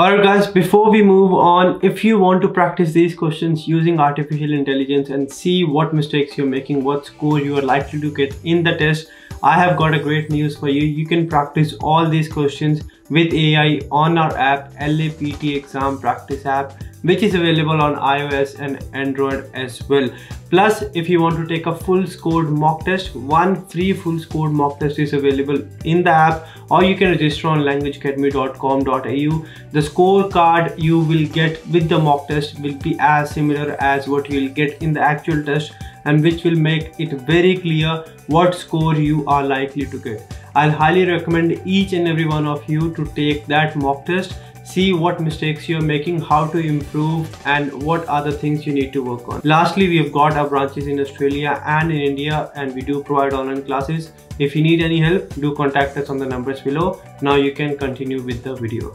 Alright guys, before we move on, if you want to practice these questions using artificial intelligence and see what mistakes you're making, what score you are likely to get in the test, I have got a great news for you. You can practice all these questions with AI on our app, LAPT Exam Practice app which is available on iOS and Android as well. Plus, if you want to take a full scored mock test, one free full scored mock test is available in the app or you can register on languageacademy.com.au. The scorecard you will get with the mock test will be as similar as what you will get in the actual test and which will make it very clear what score you are likely to get. I'll highly recommend each and every one of you to take that mock test see what mistakes you're making, how to improve and what other things you need to work on. Lastly, we have got our branches in Australia and in India and we do provide online classes. If you need any help, do contact us on the numbers below. Now you can continue with the video.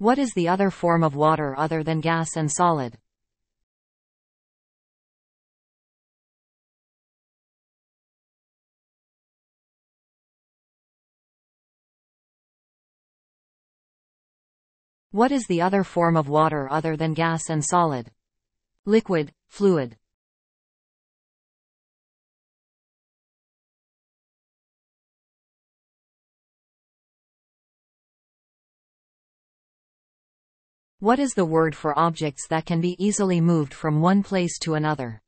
What is the other form of water other than gas and solid? What is the other form of water other than gas and solid? Liquid, fluid. What is the word for objects that can be easily moved from one place to another?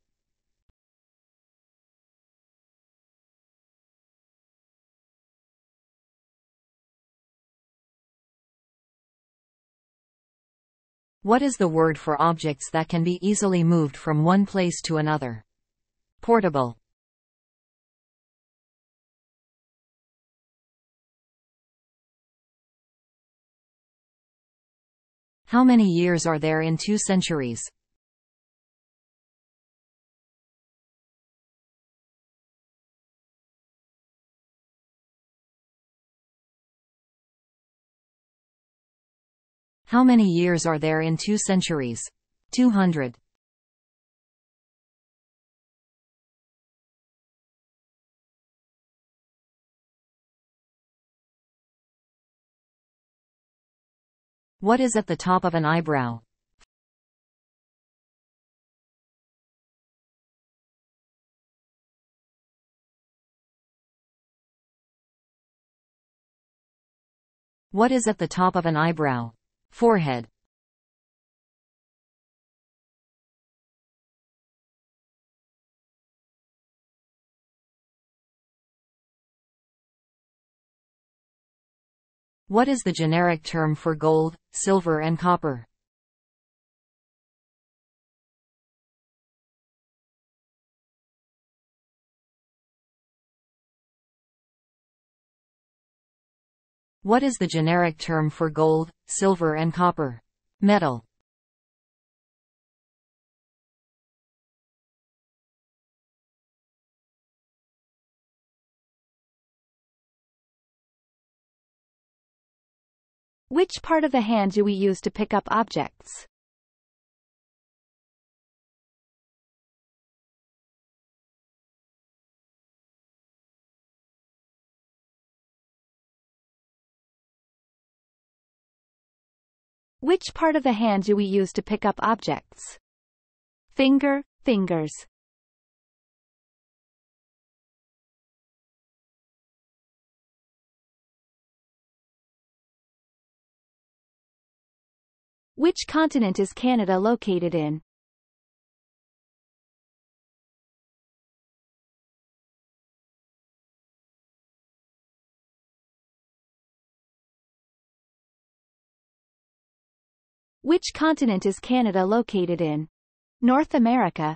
What is the word for objects that can be easily moved from one place to another? Portable. How many years are there in two centuries? How many years are there in two centuries? 200. What is at the top of an eyebrow? What is at the top of an eyebrow? Forehead. What is the generic term for gold, silver and copper? What is the generic term for gold, silver and copper? Metal. Which part of the hand do we use to pick up objects? Which part of the hand do we use to pick up objects? Finger, fingers. Which continent is Canada located in? Which continent is Canada located in? North America.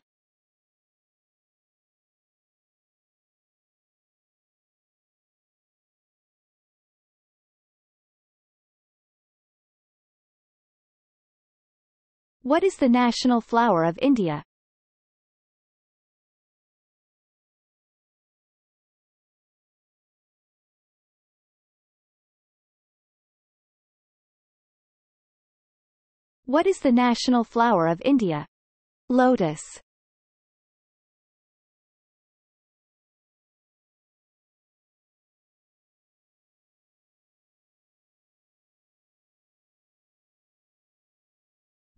What is the national flower of India? What is the national flower of India? Lotus.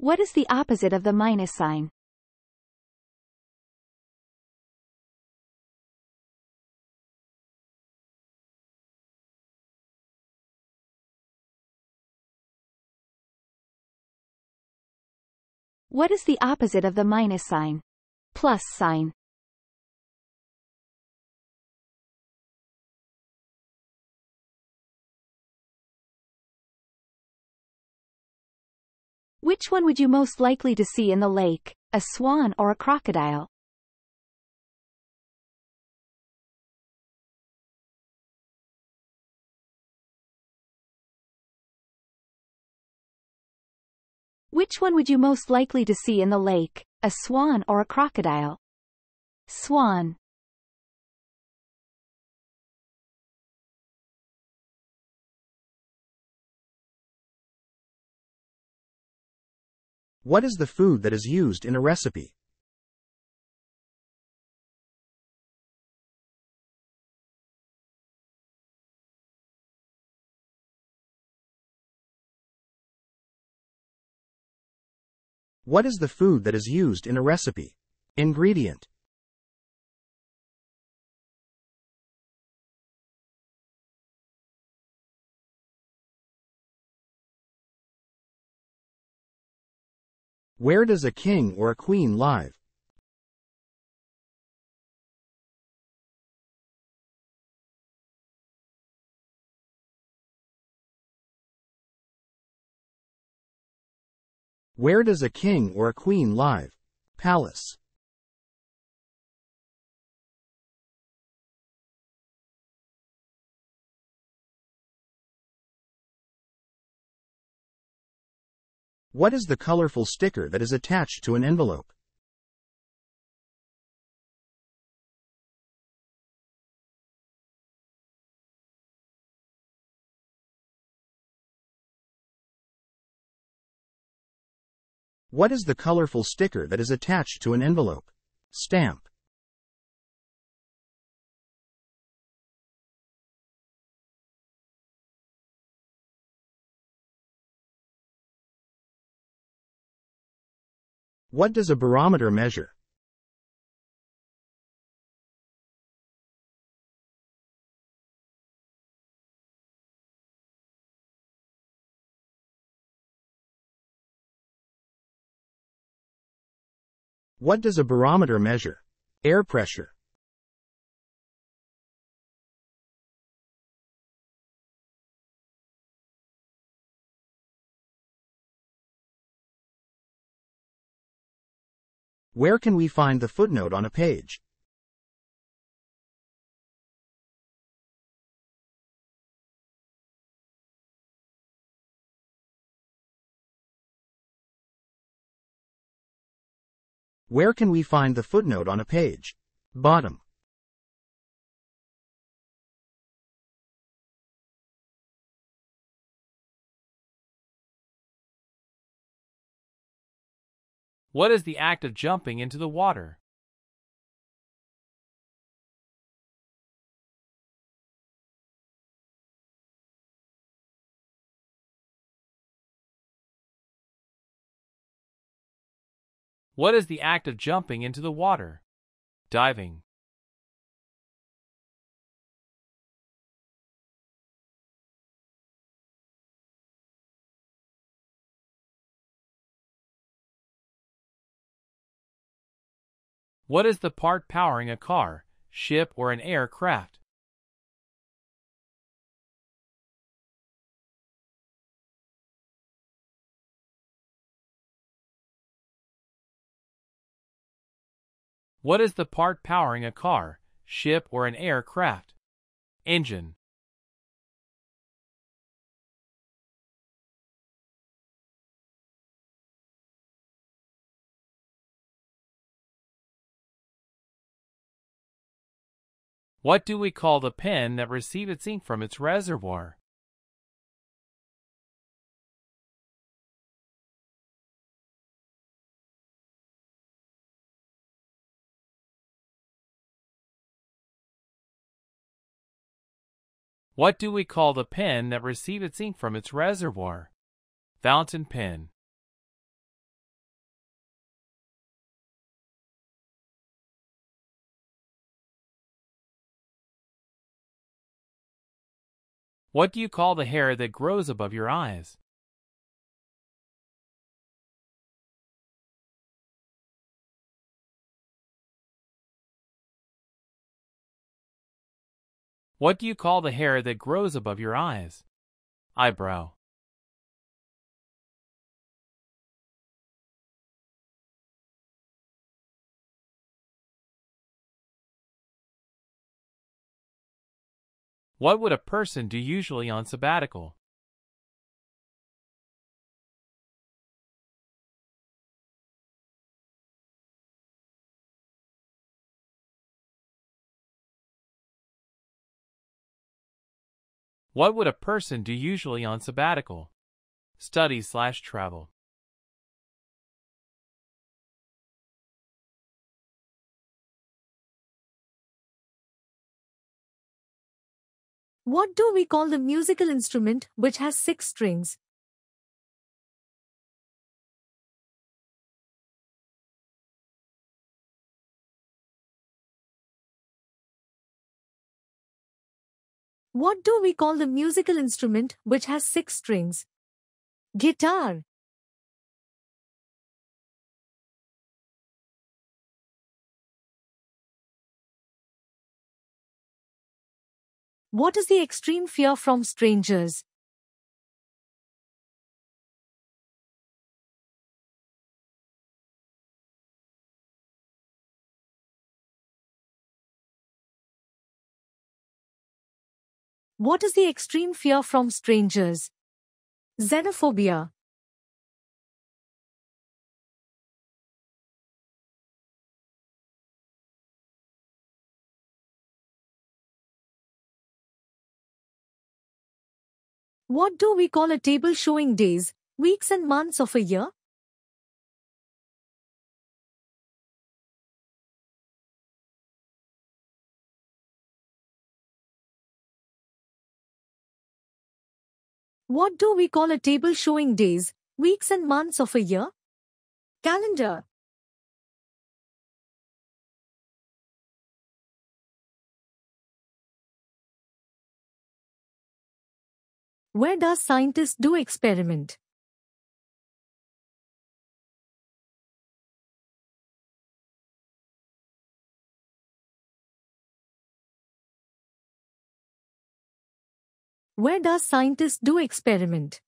What is the opposite of the minus sign? What is the opposite of the minus sign? Plus sign. Which one would you most likely to see in the lake, a swan or a crocodile? Which one would you most likely to see in the lake, a swan or a crocodile? Swan. What is the food that is used in a recipe? What is the food that is used in a recipe? Ingredient. Where does a king or a queen live? Where does a king or a queen live? Palace. What is the colorful sticker that is attached to an envelope? What is the colorful sticker that is attached to an envelope? Stamp. What does a barometer measure? What does a barometer measure? Air pressure. Where can we find the footnote on a page? Where can we find the footnote on a page? Bottom. What is the act of jumping into the water? What is the act of jumping into the water? Diving. What is the part powering a car, ship, or an aircraft? What is the part powering a car, ship, or an aircraft? Engine. What do we call the pen that receives its ink from its reservoir? What do we call the pen that receives its ink from its reservoir? Fountain pen. What do you call the hair that grows above your eyes? What do you call the hair that grows above your eyes? Eyebrow. What would a person do usually on sabbatical? What would a person do usually on sabbatical? Study slash travel. What do we call the musical instrument which has six strings? What do we call the musical instrument which has six strings? Guitar. What is the extreme fear from strangers? What is the extreme fear from strangers? Xenophobia. What do we call a table showing days, weeks and months of a year? What do we call a table showing days, weeks and months of a year? Calendar. Where does scientists do experiment? Where does scientists do experiment?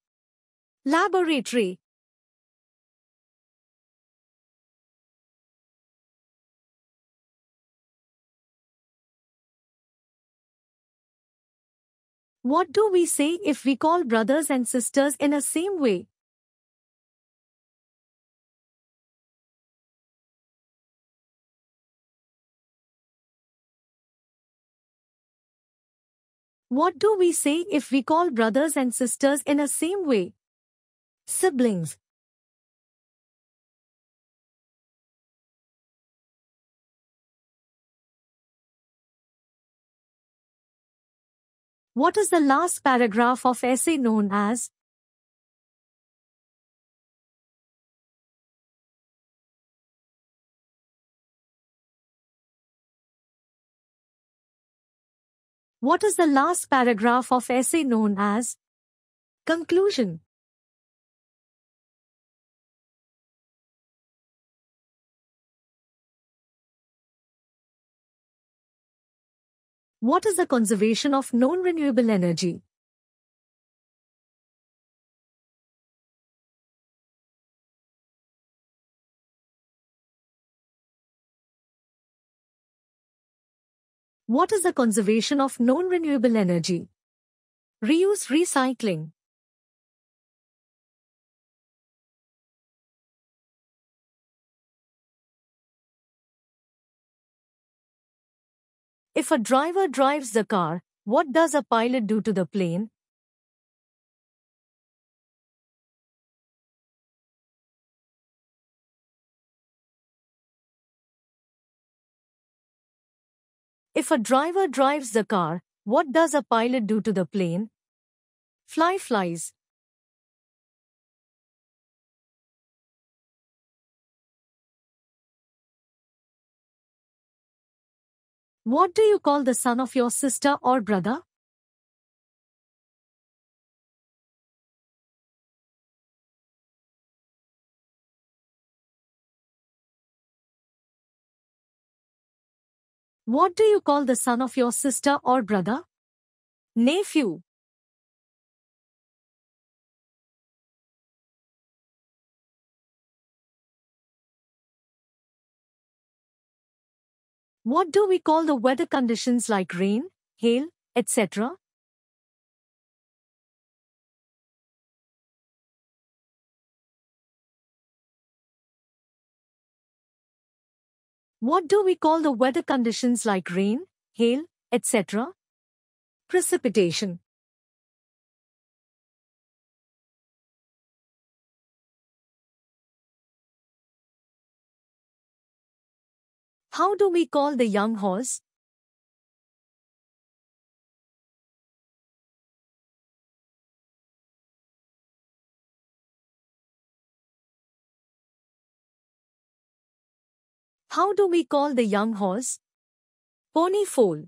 Laboratory. What do we say if we call brothers and sisters in a same way? What do we say if we call brothers and sisters in a same way? Siblings. What is the last paragraph of essay known as What is the last paragraph of essay known as conclusion? What is the conservation of known renewable energy? What is the conservation of known renewable energy? Reuse recycling. If a driver drives the car, what does a pilot do to the plane? If a driver drives the car, what does a pilot do to the plane? Fly flies. What do you call the son of your sister or brother? What do you call the son of your sister or brother? Nephew. What do we call the weather conditions like rain, hail, etc.? What do we call the weather conditions like rain, hail, etc.? Precipitation. How do we call the young horse? How do we call the young horse? Pony foal.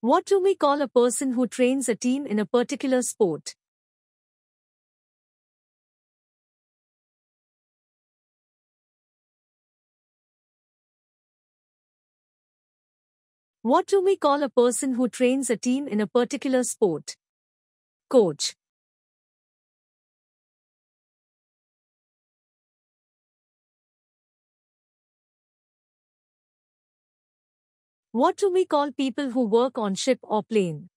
What do we call a person who trains a team in a particular sport? What do we call a person who trains a team in a particular sport? Coach. What do we call people who work on ship or plane?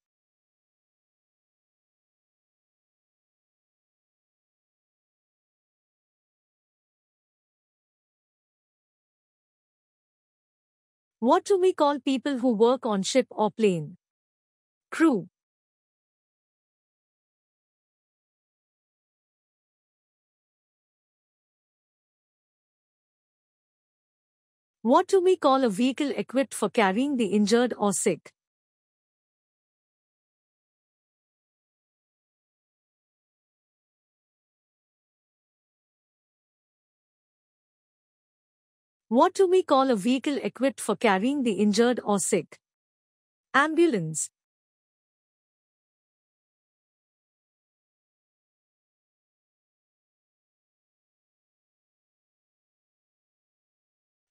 What do we call people who work on ship or plane? Crew. What do we call a vehicle equipped for carrying the injured or sick? What do we call a vehicle equipped for carrying the injured or sick? Ambulance.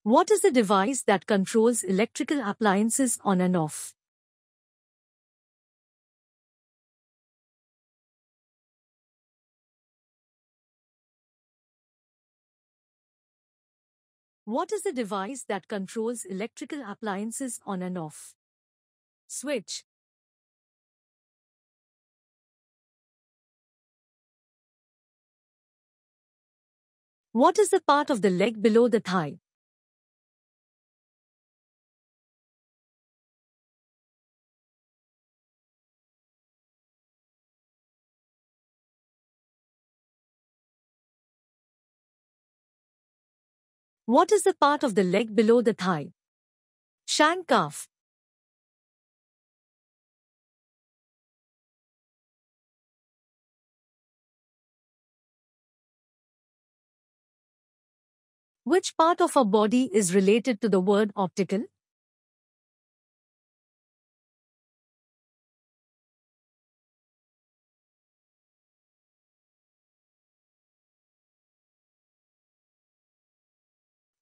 What is the device that controls electrical appliances on and off? What is the device that controls electrical appliances on and off? Switch. What is the part of the leg below the thigh? What is the part of the leg below the thigh? Shank calf. Which part of our body is related to the word optical?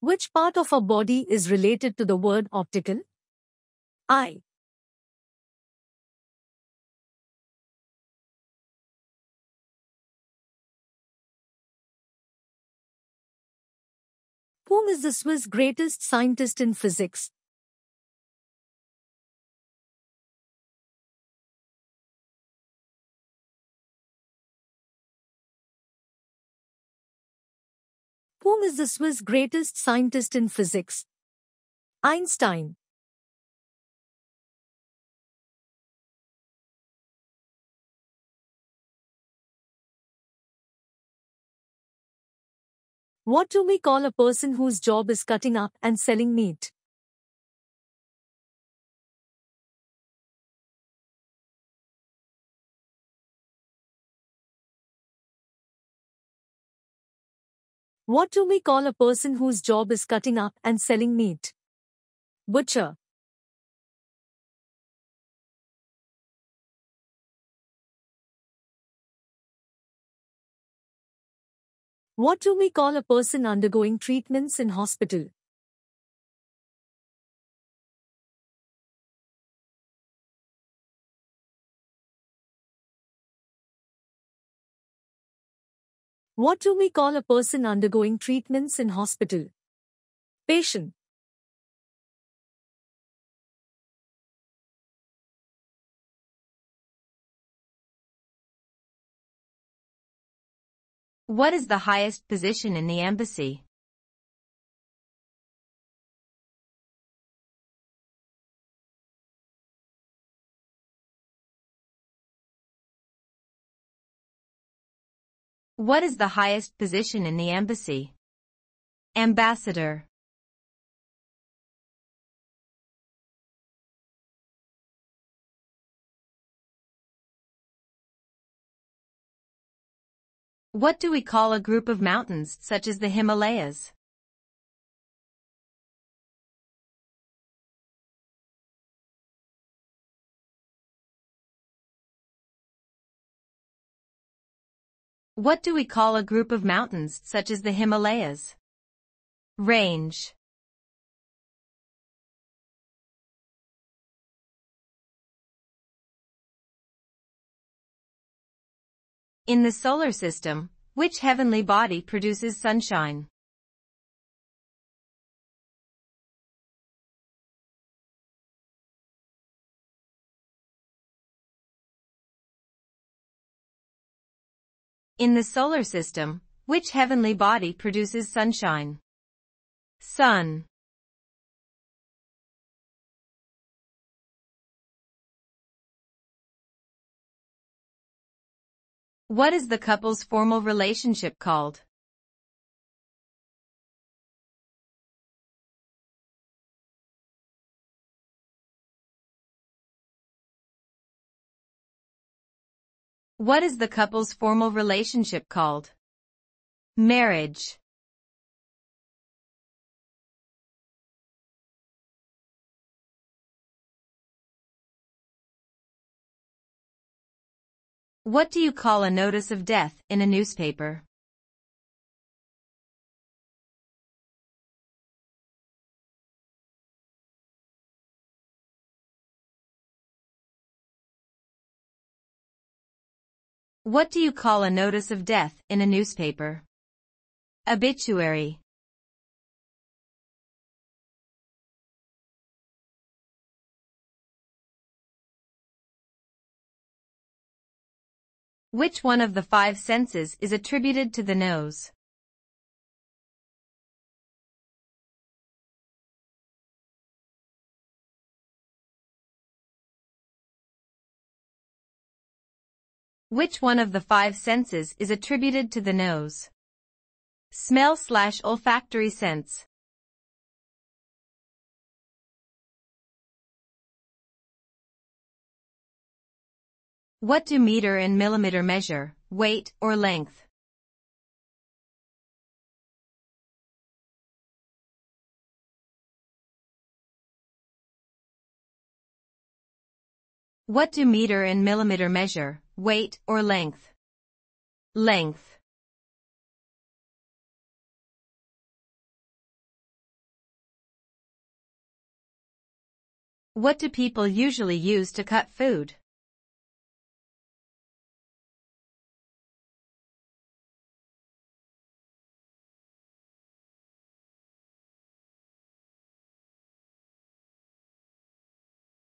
Which part of our body is related to the word optical? Eye. Whom is the Swiss greatest scientist in physics? Whom is the Swiss greatest scientist in physics? Einstein. What do we call a person whose job is cutting up and selling meat? What do we call a person whose job is cutting up and selling meat? Butcher. What do we call a person undergoing treatments in hospital? What do we call a person undergoing treatments in hospital? Patient. What is the highest position in the embassy? What is the highest position in the embassy? Ambassador. What do we call a group of mountains such as the Himalayas? What do we call a group of mountains such as the Himalayas? Range. In the solar system, which heavenly body produces sunshine? In the solar system, which heavenly body produces sunshine? Sun. What is the couple's formal relationship called? What is the couple's formal relationship called? Marriage. What do you call a notice of death in a newspaper? What do you call a notice of death in a newspaper? Obituary. Which one of the five senses is attributed to the nose? Which one of the five senses is attributed to the nose? Smell slash olfactory sense. What do meter and millimeter measure, weight or length? What do meter and millimeter measure, weight or length? Length. What do people usually use to cut food?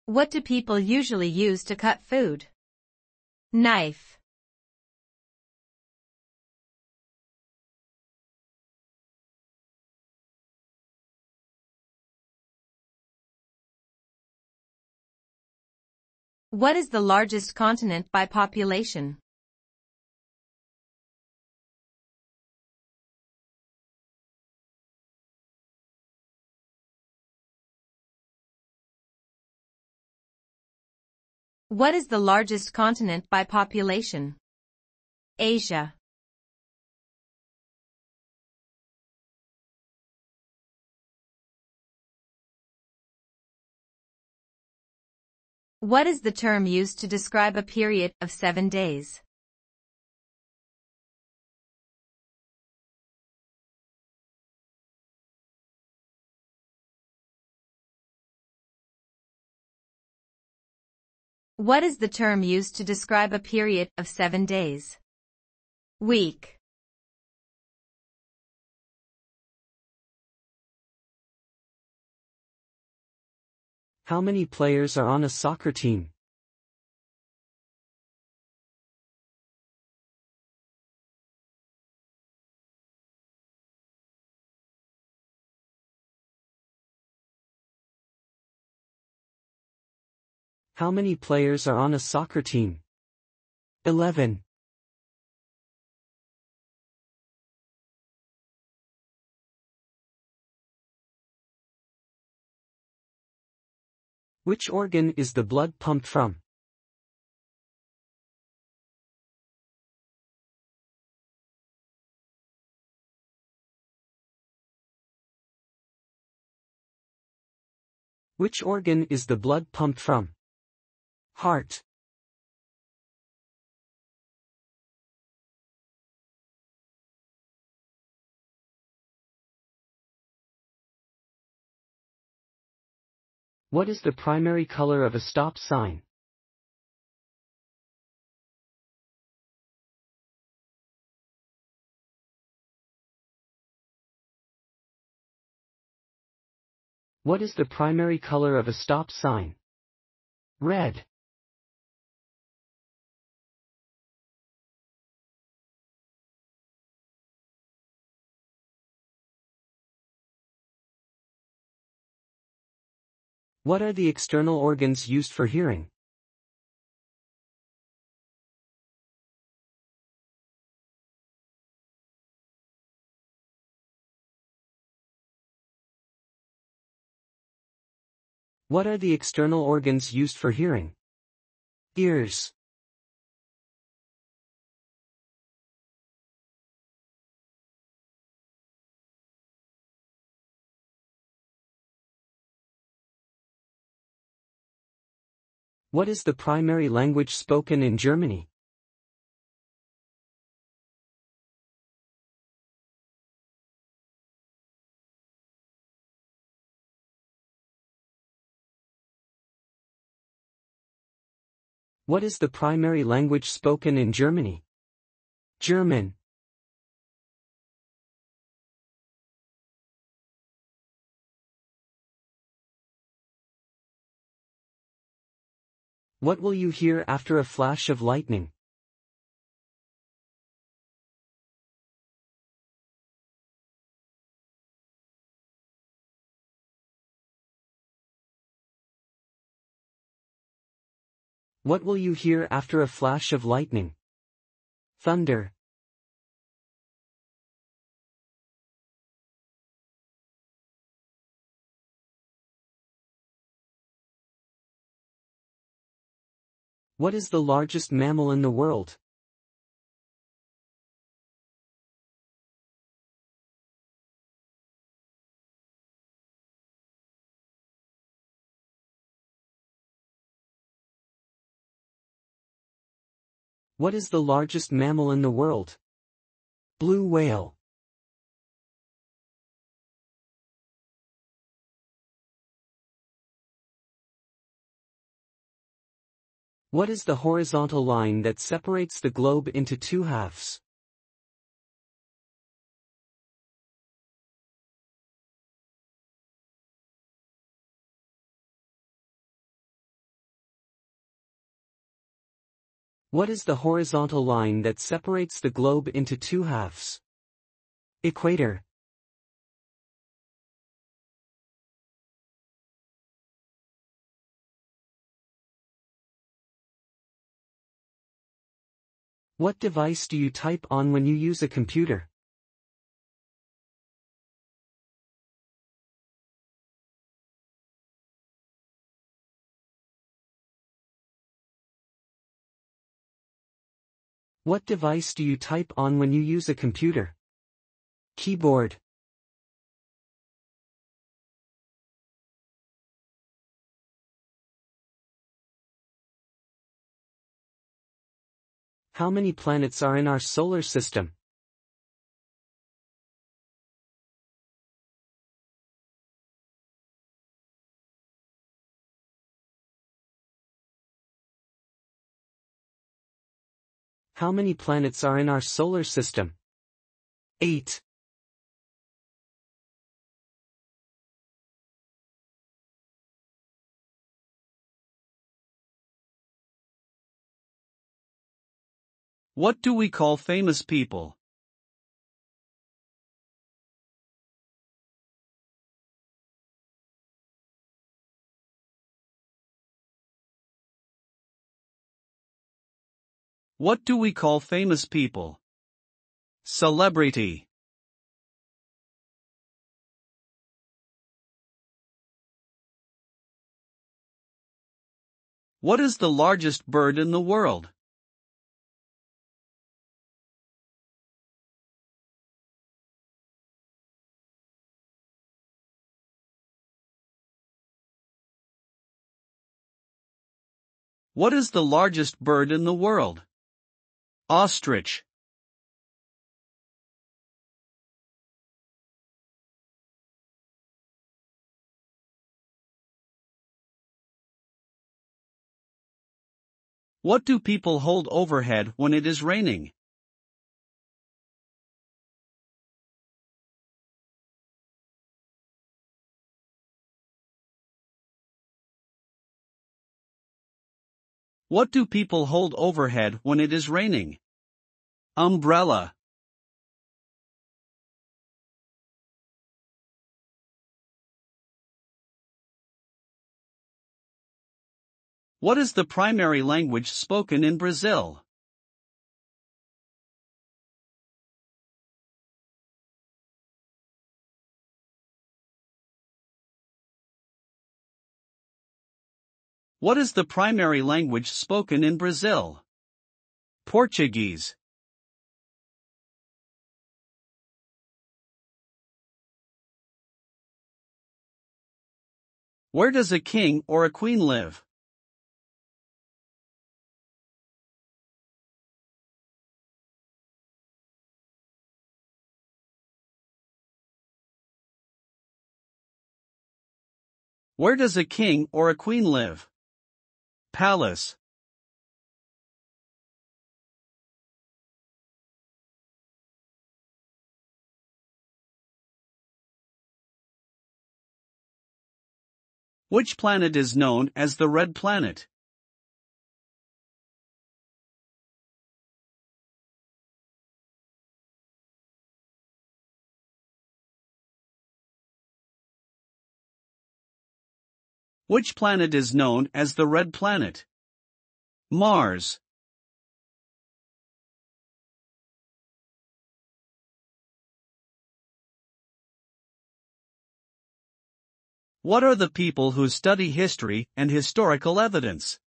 What do people usually use to cut food? Knife. What is the largest continent by population? What is the largest continent by population? Asia. What is the term used to describe a period of seven days? What is the term used to describe a period of seven days? Week. How many players are on a soccer team? How many players are on a soccer team? 11. Which organ is the blood pumped from? Which organ is the blood pumped from? Heart. What is the primary color of a stop sign? What is the primary color of a stop sign? Red. What are the external organs used for hearing? What are the external organs used for hearing? Ears. What is the primary language spoken in Germany? What is the primary language spoken in Germany? German. What will you hear after a flash of lightning? What will you hear after a flash of lightning? Thunder. What is the largest mammal in the world? What is the largest mammal in the world? Blue whale. What is the horizontal line that separates the globe into two halves? What is the horizontal line that separates the globe into two halves? Equator. What device do you type on when you use a computer? What device do you type on when you use a computer? Keyboard. How many planets are in our solar system? How many planets are in our solar system? 8. What do we call famous people? What do we call famous people? Celebrity. What is the largest bird in the world? What is the largest bird in the world? Ostrich. What do people hold overhead when it is raining? What do people hold overhead when it is raining? Umbrella. What is the primary language spoken in Brazil? What is the primary language spoken in Brazil? Portuguese. Where does a king or a queen live? Where does a king or a queen live? Palace. Which planet is known as the red planet? Which planet is known as the red planet? Mars. What are the people who study history and historical evidence?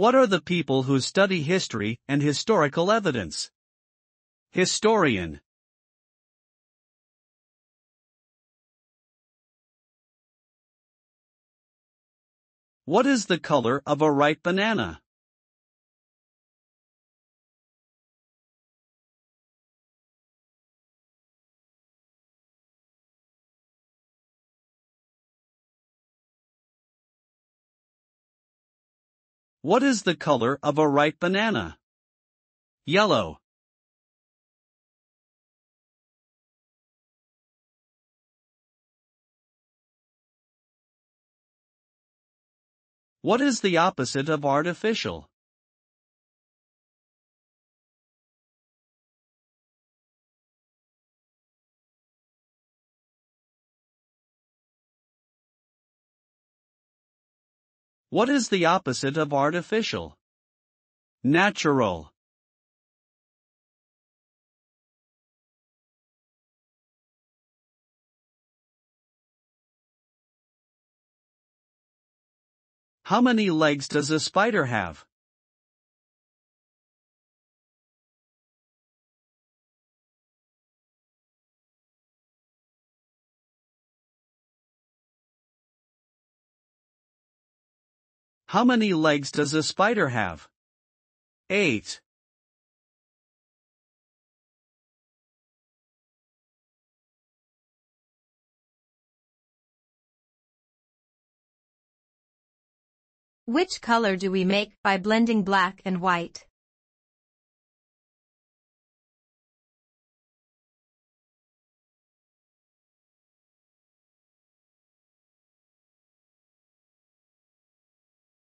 What are the people who study history and historical evidence? Historian. What is the color of a ripe banana? What is the color of a ripe banana? Yellow. What is the opposite of artificial? What is the opposite of artificial? Natural. How many legs does a spider have? How many legs does a spider have? 8. Which color do we make by blending black and white?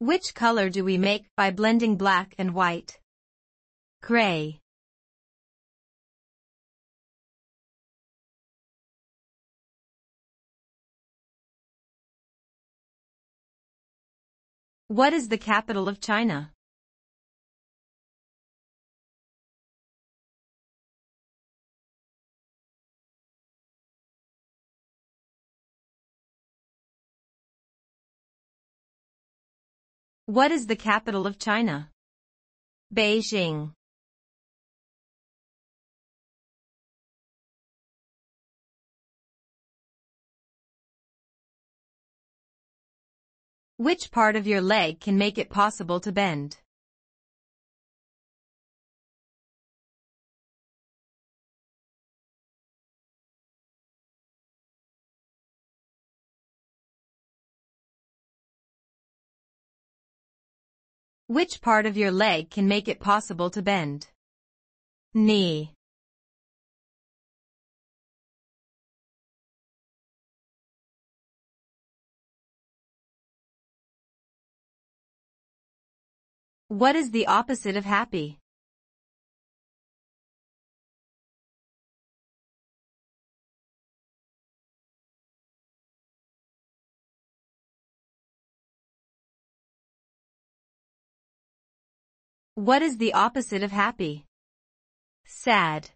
Which color do we make by blending black and white? Gray. What is the capital of China? What is the capital of China? Beijing. Which part of your leg can make it possible to bend? Which part of your leg can make it possible to bend? Knee. What is the opposite of happy? What is the opposite of happy? Sad.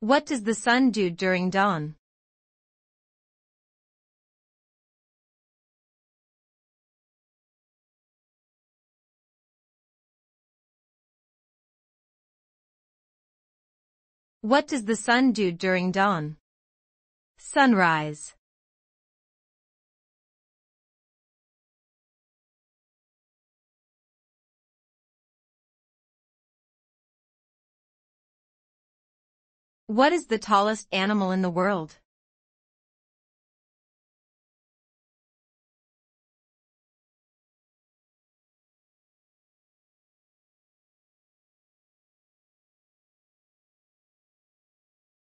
What does the sun do during dawn? What does the sun do during dawn? Sunrise. What is the tallest animal in the world?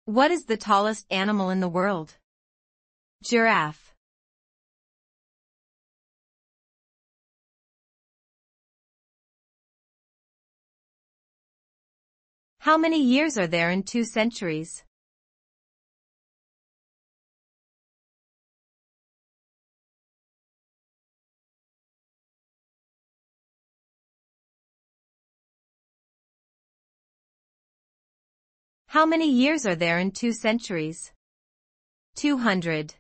What is the tallest animal in the world? Giraffe. How many years are there in two centuries? How many years are there in two centuries? 200.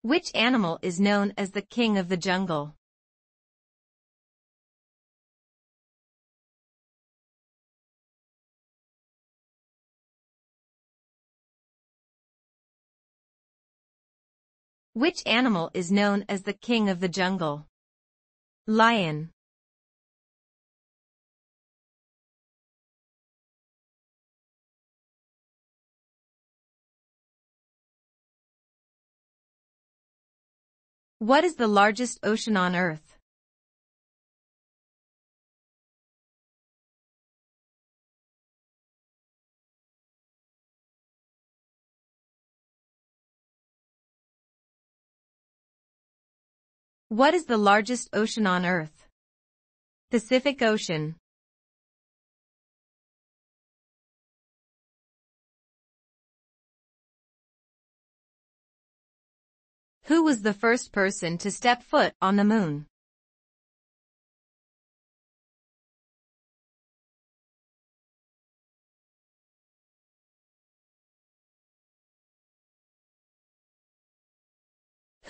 Which animal is known as the king of the jungle? Which animal is known as the king of the jungle? Lion. What is the largest ocean on Earth? What is the largest ocean on Earth? Pacific Ocean. Who was the first person to step foot on the moon?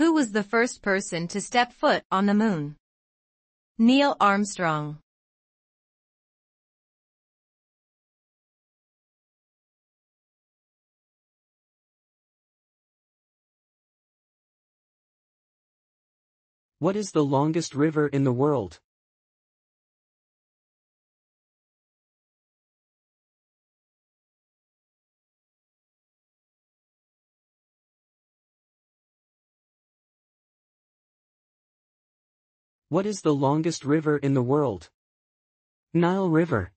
Who was the first person to step foot on the moon? Neil Armstrong. What is the longest river in the world? What is the longest river in the world? Nile River.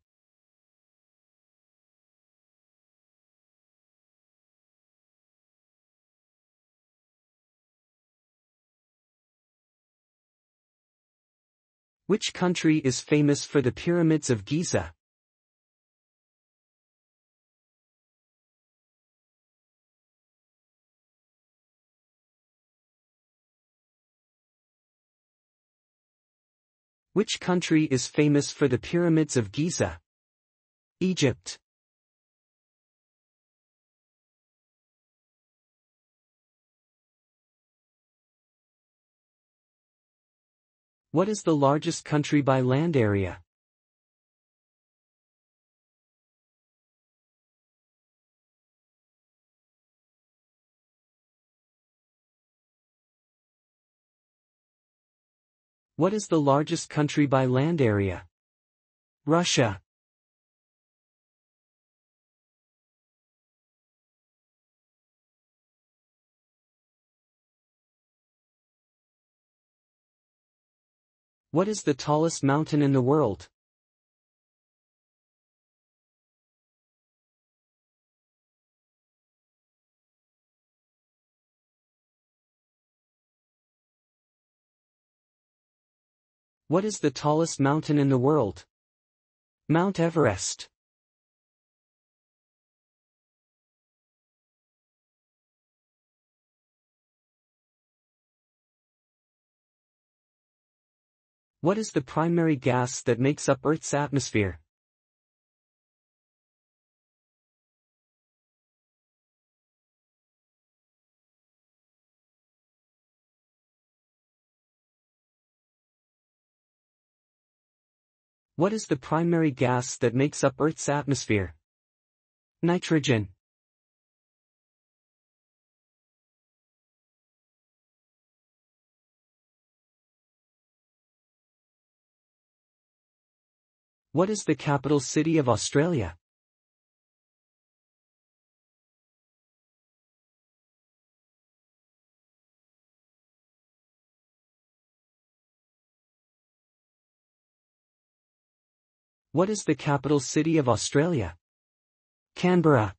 Which country is famous for the pyramids of Giza? Which country is famous for the pyramids of Giza? Egypt. What is the largest country by land area? What is the largest country by land area? Russia. What is the tallest mountain in the world? What is the tallest mountain in the world? Mount Everest. What is the primary gas that makes up Earth's atmosphere? What is the primary gas that makes up Earth's atmosphere? Nitrogen. What is the capital city of Australia? What is the capital city of Australia? Canberra.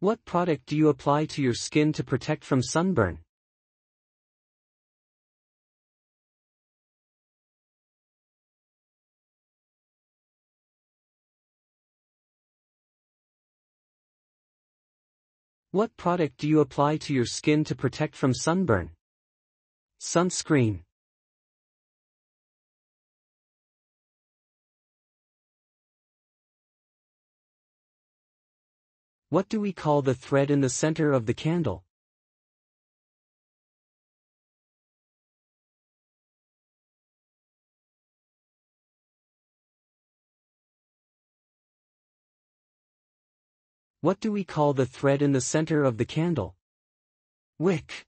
What product do you apply to your skin to protect from sunburn? What product do you apply to your skin to protect from sunburn? Sunscreen. What do we call the thread in the center of the candle? What do we call the thread in the center of the candle? Wick.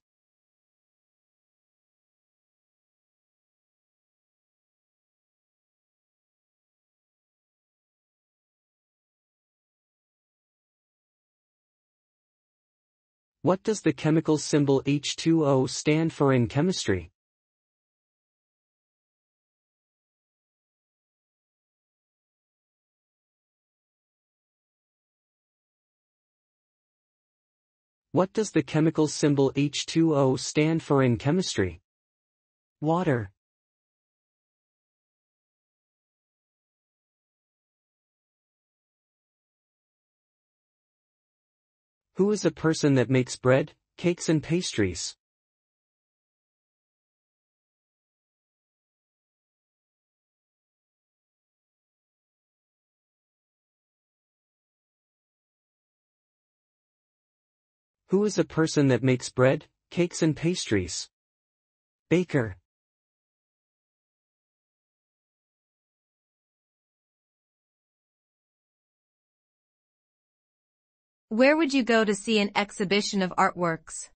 What does the chemical symbol H2O stand for in chemistry? What does the chemical symbol H2O stand for in chemistry? Water. Who is a person that makes bread, cakes and pastries? Who is a person that makes bread, cakes and pastries? Baker. Where would you go to see an exhibition of artworks?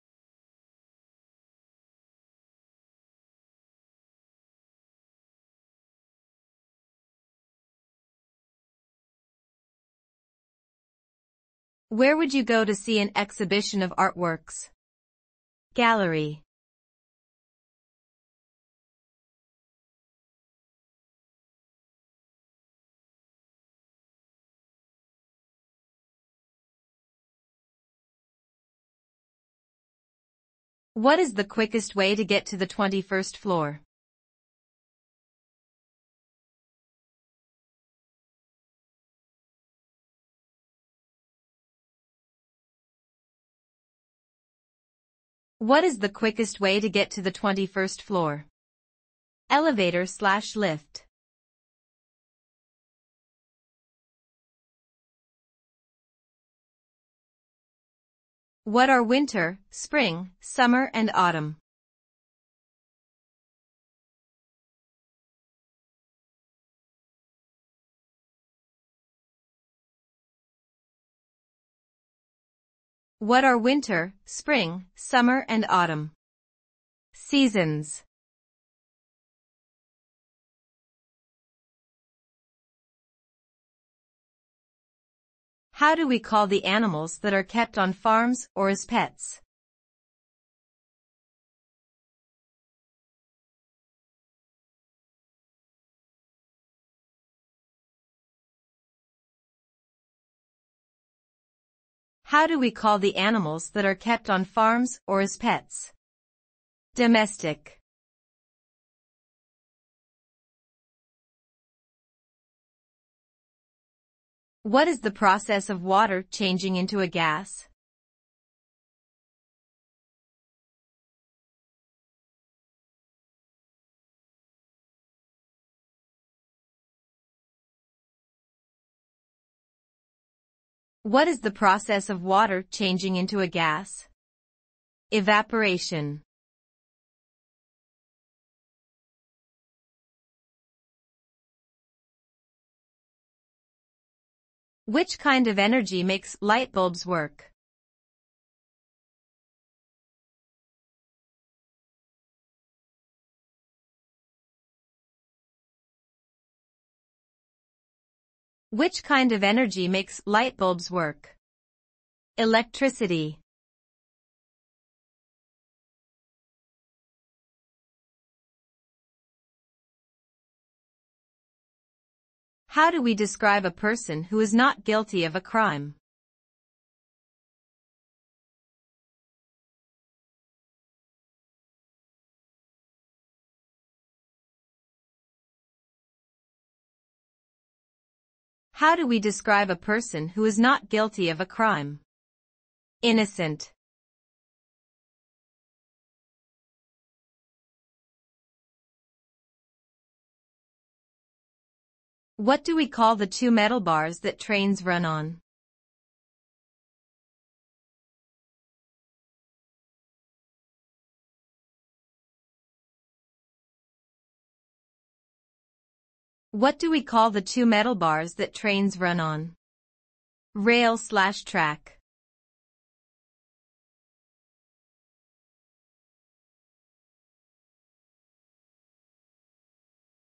Where would you go to see an exhibition of artworks? Gallery. What is the quickest way to get to the 21st floor? What is the quickest way to get to the 21st floor? Elevator slash lift. What are winter, spring, summer and autumn? What are winter, spring, summer and autumn? Seasons. How do we call the animals that are kept on farms or as pets? How do we call the animals that are kept on farms or as pets? Domestic. What is the process of water changing into a gas? What is the process of water changing into a gas? Evaporation. Which kind of energy makes light bulbs work? Which kind of energy makes light bulbs work? Electricity. How do we describe a person who is not guilty of a crime? How do we describe a person who is not guilty of a crime? Innocent. What do we call the two metal bars that trains run on? What do we call the two metal bars that trains run on? Rail slash track.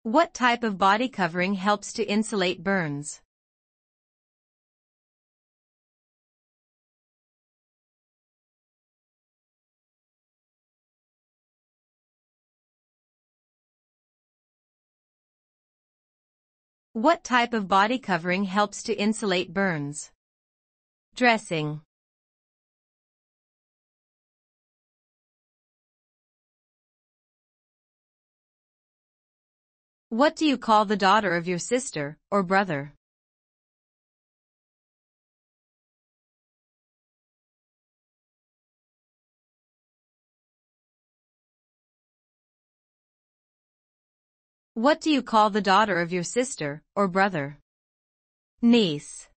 What type of body covering helps to insulate burns? What type of body covering helps to insulate burns? Dressing. What do you call the daughter of your sister or brother? What do you call the daughter of your sister or brother? Niece.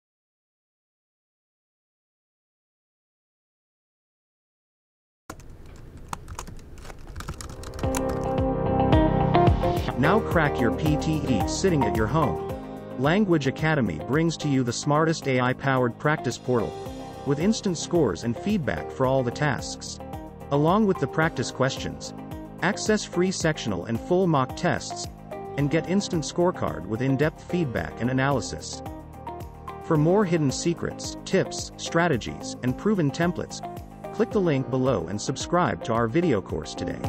Now crack your PTE sitting at your home. Language Academy brings to you the smartest AI-powered practice portal, with instant scores and feedback for all the tasks. Along with the practice questions, access free sectional and full mock tests, and get instant scorecard with in-depth feedback and analysis. For more hidden secrets, tips, strategies, and proven templates, click the link below and subscribe to our video course today.